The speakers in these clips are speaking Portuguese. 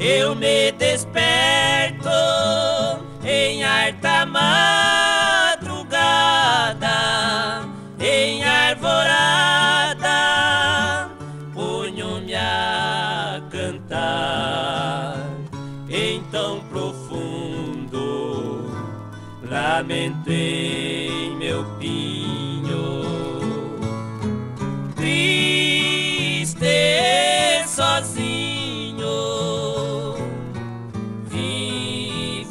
eu me desperto em harta madrugada, em arvorada, ponho-me a cantar em tão profundo lamento em meu pinho.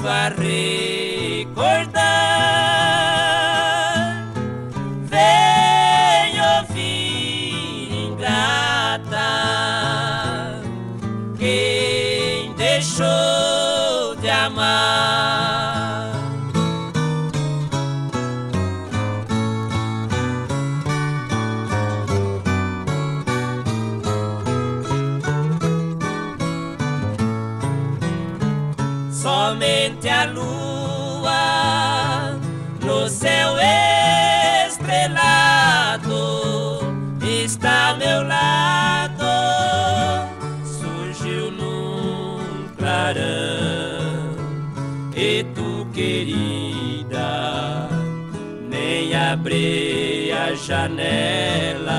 Viva recordar. Venho ouvir ingrata quem deixou de amar. Somente a lua no céu estrelado está meu lado. Surgiu num clarão e tu, querida, nem abri a janela.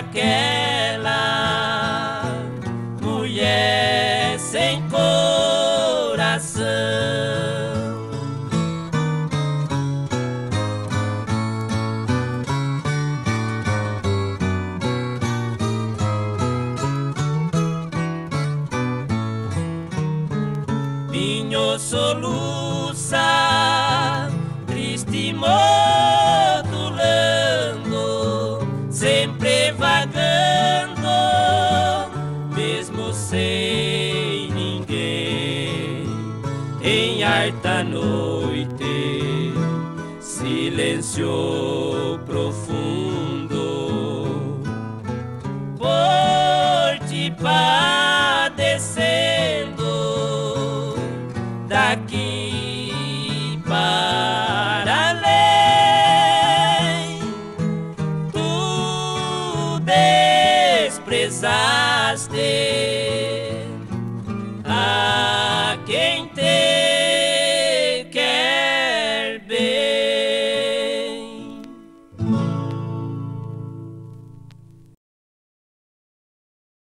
Aquela mulher sem coração. Minho soluça, triste modulando, sempre vagando, Em harta noite, silêncio profundo, por ti padecendo daqui para além. Tu desprezaste a quem te